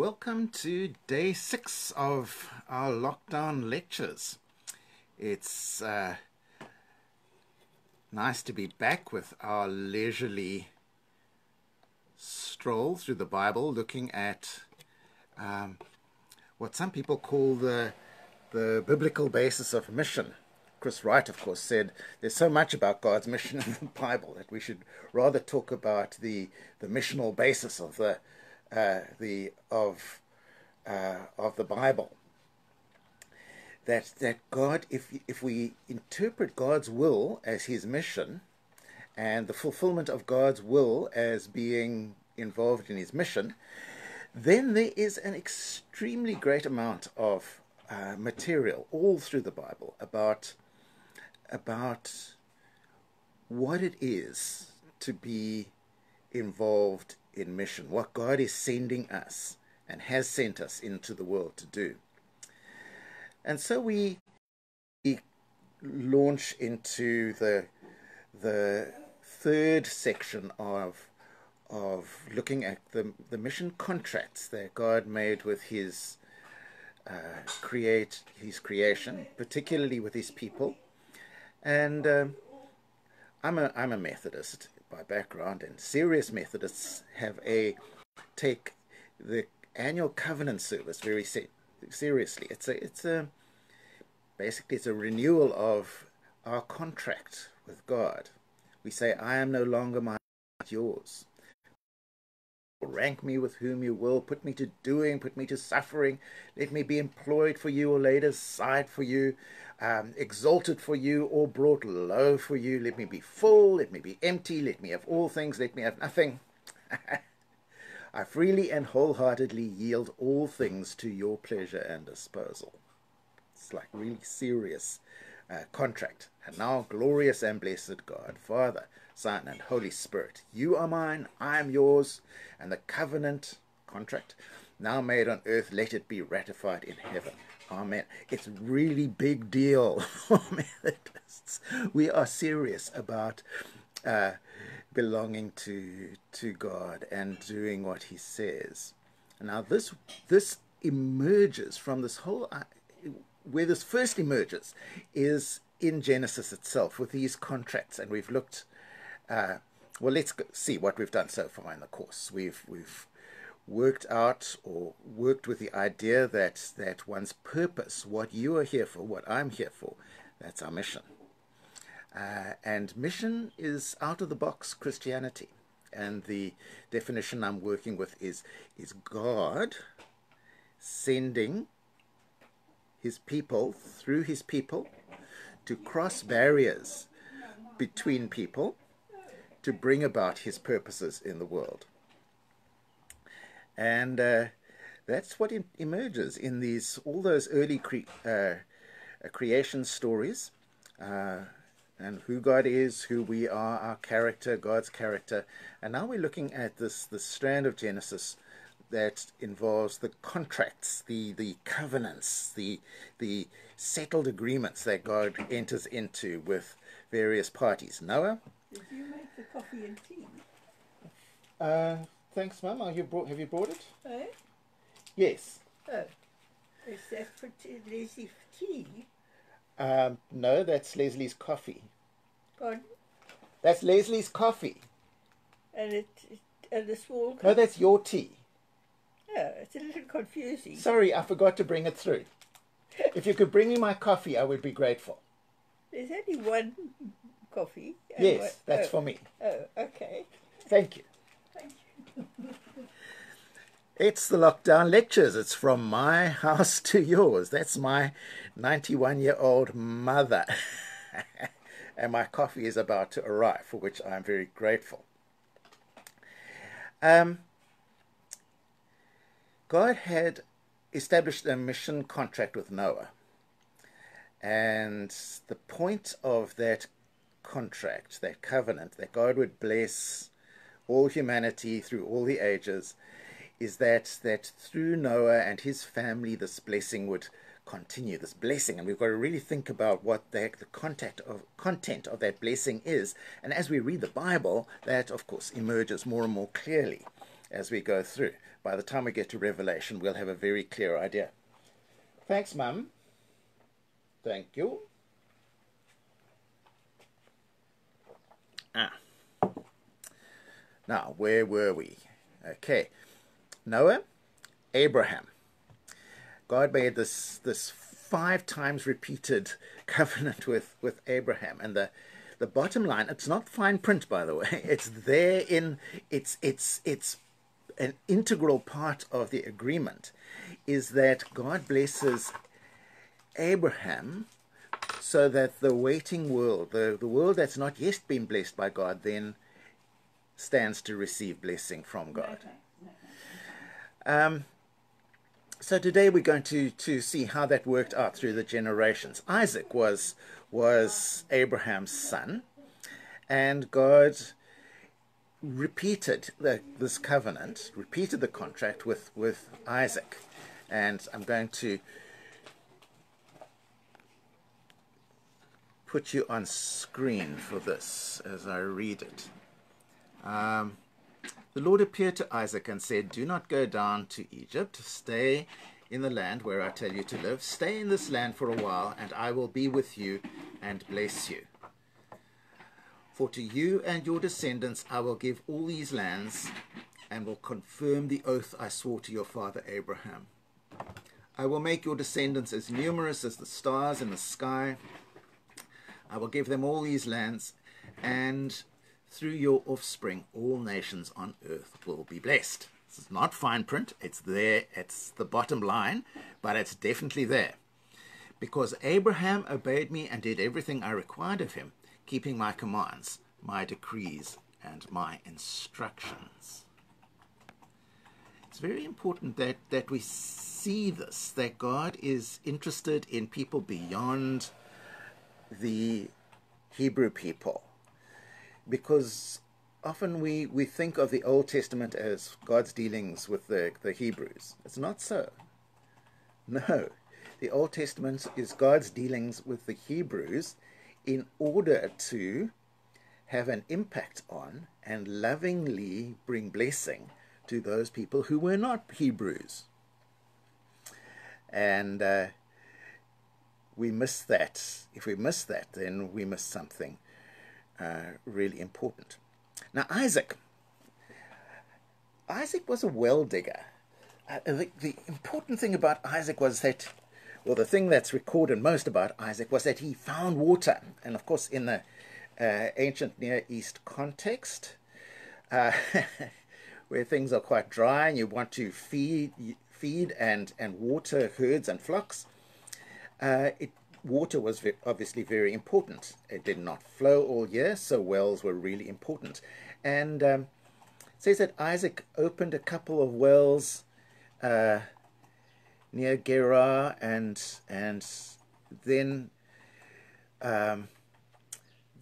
Welcome to day six of our lockdown lectures. It's uh, nice to be back with our leisurely stroll through the Bible, looking at um, what some people call the the biblical basis of mission. Chris Wright, of course, said there's so much about God's mission in the Bible that we should rather talk about the the missional basis of the uh, the of uh, of the Bible. That that God, if if we interpret God's will as His mission, and the fulfillment of God's will as being involved in His mission, then there is an extremely great amount of uh, material all through the Bible about about what it is to be involved in mission, what God is sending us and has sent us into the world to do. And so we, we launch into the the third section of of looking at the the mission contracts that God made with His uh, create His creation, particularly with His people, and um, I'm a I'm a Methodist by background, and serious Methodists have a take the annual covenant service very se- seriously. It's a it's a basically it's a renewal of our contract with God. We say, "I am no longer my yours." Rank me with whom you will, put me to doing, put me to suffering, let me be employed for you or laid aside for you um, exalted for you or brought low for you. Let me be full, let me be empty, let me have all things, let me have nothing. I freely and wholeheartedly yield all things to your pleasure and disposal. It's like really serious uh, contract. And now, glorious and blessed God, Father, Son, and Holy Spirit, you are mine, I am yours, and the covenant contract now made on earth, let it be ratified in heaven. Amen. It's really big deal Methodists. We are serious about uh, belonging to to God and doing what He says. Now this this emerges from this whole uh, where this first emerges is in Genesis itself with these contracts, and we've looked. Uh, well, let's see what we've done so far in the course. We've we've worked out or worked with the idea that that one's purpose, what you are here for, what I'm here for, that's our mission. Uh, and mission is out of the box Christianity. And the definition I'm working with is is God sending his people through his people to cross barriers between people to bring about his purposes in the world. And uh, that's what emerges in these all those early cre- uh, creation stories, uh, and who God is, who we are, our character, God's character. And now we're looking at this this strand of Genesis that involves the contracts, the the covenants, the the settled agreements that God enters into with various parties. Noah. Did you make the coffee and tea? Uh, Thanks, Mum. Have you brought, have you brought it? Eh? Yes. Oh. Is that for tea, Leslie tea? Um, no, that's Leslie's coffee. Pardon? That's Leslie's coffee. And it, it and the small cup? No, that's your tea. Oh, it's a little confusing. Sorry, I forgot to bring it through. if you could bring me my coffee, I would be grateful. There's only one coffee. Yes, one, that's oh, for me. Oh, okay. Thank you. It's the lockdown lectures. It's from my house to yours. That's my 91 year old mother. and my coffee is about to arrive, for which I'm very grateful. Um, God had established a mission contract with Noah. And the point of that contract, that covenant, that God would bless all humanity through all the ages, is that that through Noah and his family, this blessing would continue. This blessing, and we've got to really think about what the, the content of content of that blessing is. And as we read the Bible, that of course emerges more and more clearly. as we go through. By the time we get to Revelation, we'll have a very clear idea. Thanks, Mum. Thank you. Ah. Now, where were we? Okay. Noah, Abraham. God made this this five times repeated covenant with, with Abraham. And the the bottom line, it's not fine print by the way. It's there in it's it's it's an integral part of the agreement is that God blesses Abraham so that the waiting world, the, the world that's not yet been blessed by God, then stands to receive blessing from God. Um, so today we're going to, to see how that worked out through the generations. Isaac was was Abraham's son, and God repeated the, this covenant, repeated the contract with, with Isaac. And I'm going to put you on screen for this as I read it. Um, the Lord appeared to Isaac and said, Do not go down to Egypt. Stay in the land where I tell you to live. Stay in this land for a while, and I will be with you and bless you. For to you and your descendants I will give all these lands, and will confirm the oath I swore to your father Abraham. I will make your descendants as numerous as the stars in the sky I will give them all these lands, and through your offspring, all nations on earth will be blessed. This is not fine print, it's there, it's the bottom line, but it's definitely there. Because Abraham obeyed me and did everything I required of him, keeping my commands, my decrees, and my instructions. It's very important that, that we see this, that God is interested in people beyond the Hebrew people because often we, we think of the Old Testament as God's dealings with the, the Hebrews. It's not so. No. The Old Testament is God's dealings with the Hebrews in order to have an impact on and lovingly bring blessing to those people who were not Hebrews. And uh, we miss that. If we miss that, then we miss something uh, really important. Now, Isaac. Isaac was a well digger. Uh, the, the important thing about Isaac was that, well, the thing that's recorded most about Isaac was that he found water. And of course, in the uh, ancient Near East context, uh, where things are quite dry and you want to feed, feed and, and water herds and flocks, uh, it, water was obviously very important. It did not flow all year, so wells were really important. And um, says that Isaac opened a couple of wells uh, near Gerar, and and then um,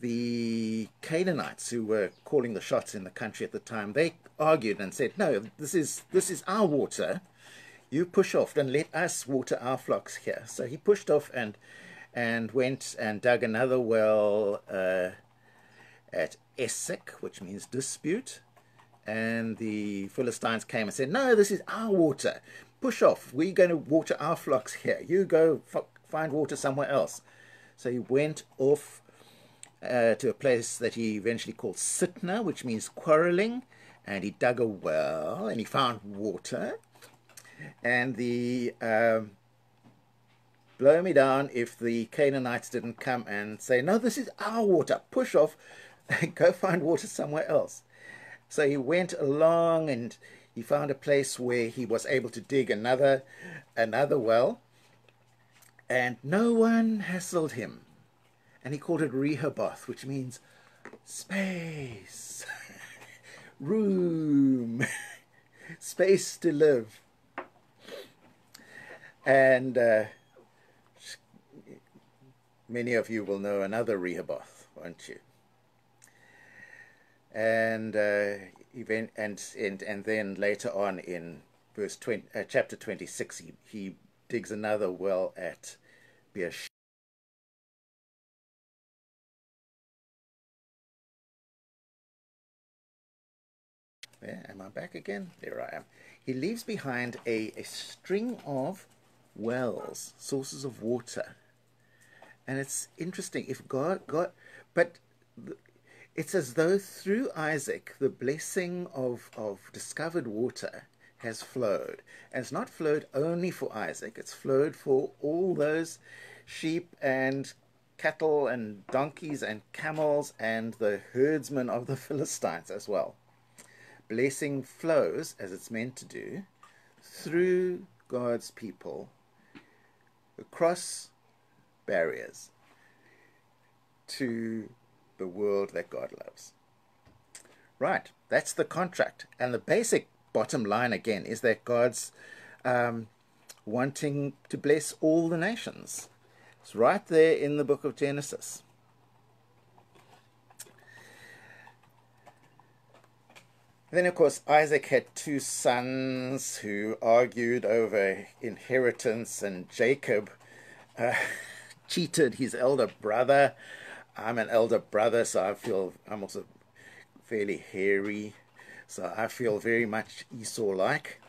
the Canaanites who were calling the shots in the country at the time, they argued and said, "No, this is this is our water." you push off and let us water our flocks here. So he pushed off and and went and dug another well uh, at Esek, which means dispute. And the Philistines came and said, No, this is our water. Push off. We're going to water our flocks here. You go find water somewhere else. So he went off uh, to a place that he eventually called Sitnah, which means quarreling. And he dug a well and he found water and the um, blow me down if the Canaanites didn't come and say, no, this is our water, push off, go find water somewhere else. So he went along and he found a place where he was able to dig another another well, and no one hassled him. And he called it Rehoboth, which means space, room, space to live. And uh, many of you will know another Rehoboth, won't you? And uh, event and, and and then later on in verse 20, uh, chapter 26, he, he digs another well at Beersheba. There, am I back again? There I am. He leaves behind a, a string of wells, sources of water. And it's interesting if God, God, but it's as though through Isaac the blessing of, of discovered water has flowed. And it's not flowed only for Isaac, it's flowed for all those sheep and cattle and donkeys and camels and the herdsmen of the Philistines as well. Blessing flows, as it's meant to do, through God's people across barriers to the world that God loves. Right, that's the contract. And the basic bottom line again is that God's um, wanting to bless all the nations. It's right there in the book of Genesis. Then, of course, Isaac had two sons who argued over inheritance, and Jacob uh, cheated his elder brother. I'm an elder brother, so I feel I'm also fairly hairy, so I feel very much Esau like.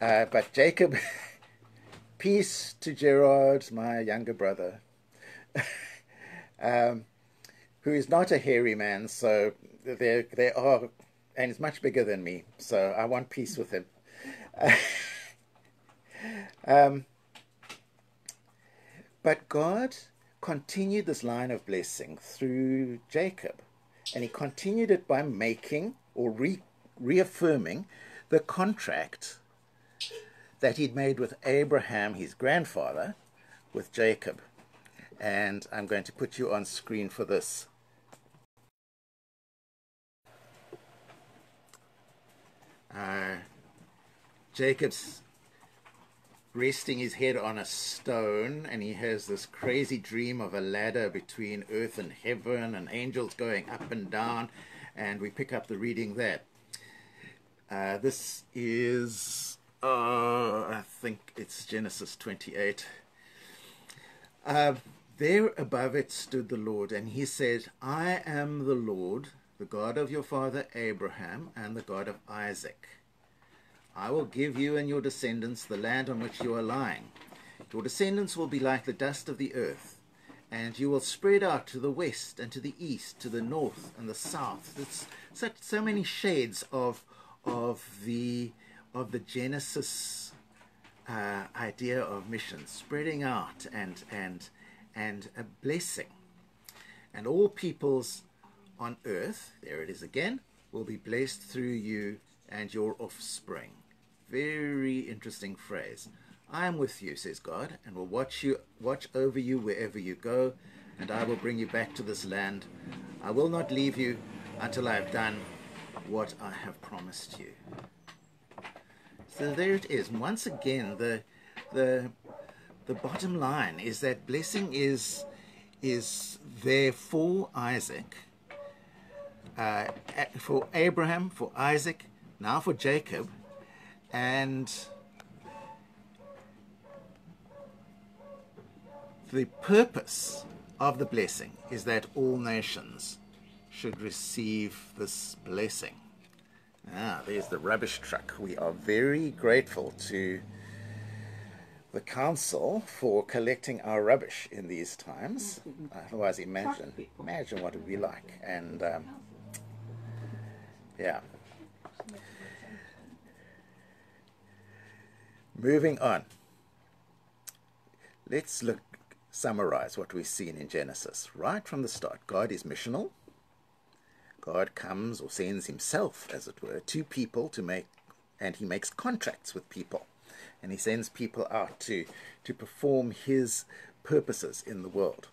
Uh, but Jacob Peace to Gerard, my younger brother, um, who is not a hairy man, so there, there are, and is much bigger than me, so I want peace with him. um, but God continued this line of blessing through Jacob, and he continued it by making or re- reaffirming the contract that he'd made with Abraham, his grandfather, with Jacob. And I'm going to put you on screen for this. Uh, Jacob's resting his head on a stone, and he has this crazy dream of a ladder between earth and heaven, and angels going up and down. And we pick up the reading there. Uh, this is uh, I think it's Genesis 28. Uh, there above it stood the Lord, and he said, I am the Lord, the God of your father Abraham, and the God of Isaac. I will give you and your descendants the land on which you are lying. Your descendants will be like the dust of the earth, and you will spread out to the west and to the east, to the north and the south. It's such so many shades of of the of the Genesis uh, idea of mission, spreading out and and and a blessing, and all peoples on earth. There it is again. Will be blessed through you and your offspring. Very interesting phrase. I am with you, says God, and will watch you watch over you wherever you go, and I will bring you back to this land. I will not leave you until I have done what I have promised you. So there it is. Once again, the the the bottom line is that blessing is is there for Isaac, uh, for Abraham, for Isaac, now for Jacob, and the purpose of the blessing is that all nations should receive this blessing. Ah, there's the rubbish truck. We are very grateful to the council for collecting our rubbish in these times. Otherwise, imagine imagine what it would be like. And um, yeah. Moving on. Let's look summarize what we've seen in Genesis. Right from the start, God is missional. God comes or sends himself, as it were, to people to make, and he makes contracts with people. And he sends people out to, to perform his purposes in the world.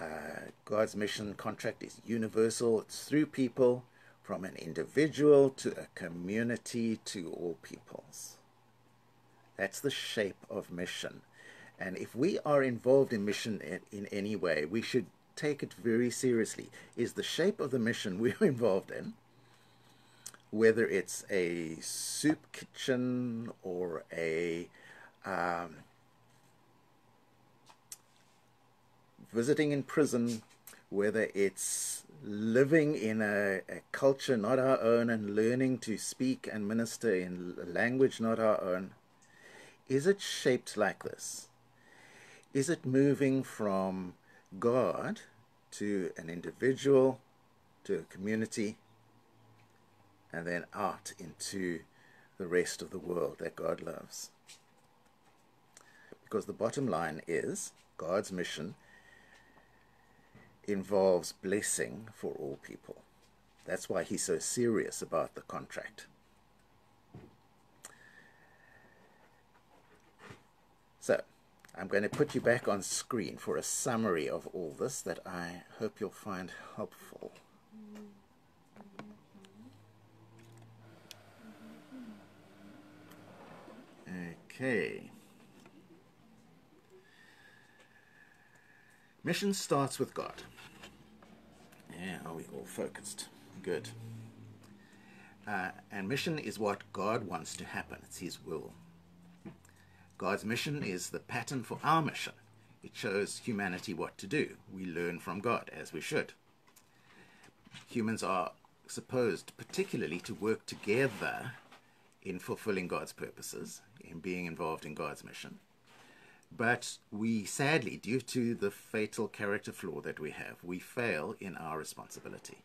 Uh, God's mission contract is universal, it's through people, from an individual to a community to all peoples. That's the shape of mission. And if we are involved in mission in, in any way, we should take it very seriously is the shape of the mission we're involved in, whether it's a soup kitchen or a um, visiting in prison, whether it's living in a, a, culture not our own and learning to speak and minister in a language not our own, is it shaped like this? Is it moving from God to an individual, to a community, and then out into the rest of the world that God loves? Because the bottom line is God's mission involves blessing for all people. That's why he's so serious about the contract. So, I'm going to put you back on screen for a summary of all this that I hope you'll find helpful. Okay. Mission starts with God. Yeah, are we all focused? Good. Uh, and mission is what God wants to happen. It's His will. God's mission is the pattern for our mission. It shows humanity what to do. We learn from God, as we should. Humans are supposed particularly to work together in fulfilling God's purposes, in being involved in God's mission. But we sadly, due to the fatal character flaw that we have, we fail in our responsibility.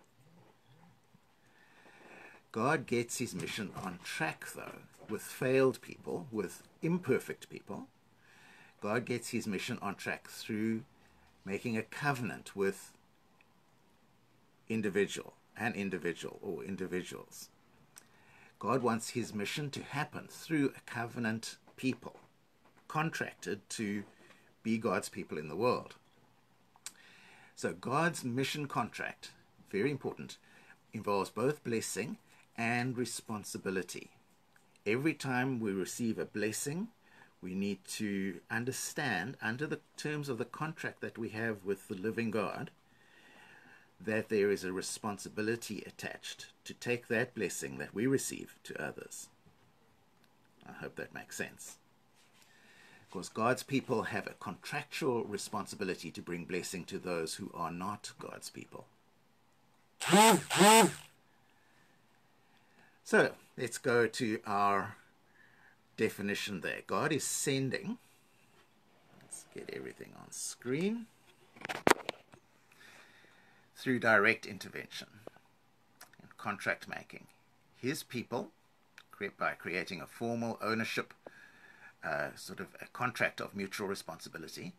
God gets his mission on track, though, with failed people, with imperfect people. God gets his mission on track through making a covenant with individual, an individual or individuals. God wants his mission to happen through a covenant people contracted to be God's people in the world. So God's mission contract, very important, involves both blessing and responsibility. Every time we receive a blessing, we need to understand, under the terms of the contract that we have with the living God, that there is a responsibility attached to take that blessing that we receive to others. I hope that makes sense. Because God's people have a contractual responsibility to bring blessing to those who are not God's people. So let's go to our definition there. God is sending, let's get everything on screen, through direct intervention and contract making. His people, by creating a formal ownership uh, sort of a contract of mutual responsibility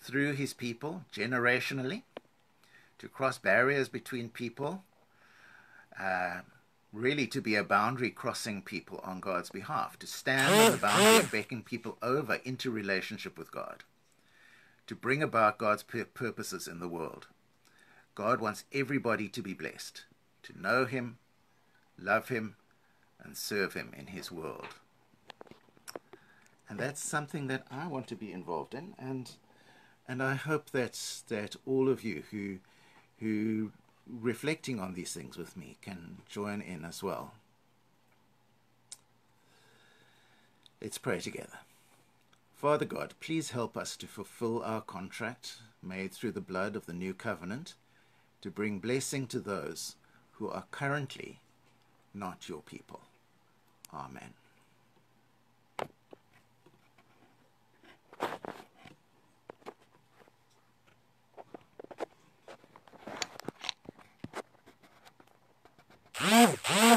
through his people generationally to cross barriers between people, uh, really to be a boundary crossing people on God's behalf, to stand on the boundary of beckon people over into relationship with God, to bring about God's purposes in the world. God wants everybody to be blessed, to know Him, love Him, and serve Him in His world. And that's something that I want to be involved in, and and I hope that that all of you who who reflecting on these things with me can join in as well. Let's pray together. Father God, please help us to fulfill our contract made through the blood of the new covenant to bring blessing to those who are currently not your people. Amen. Ah!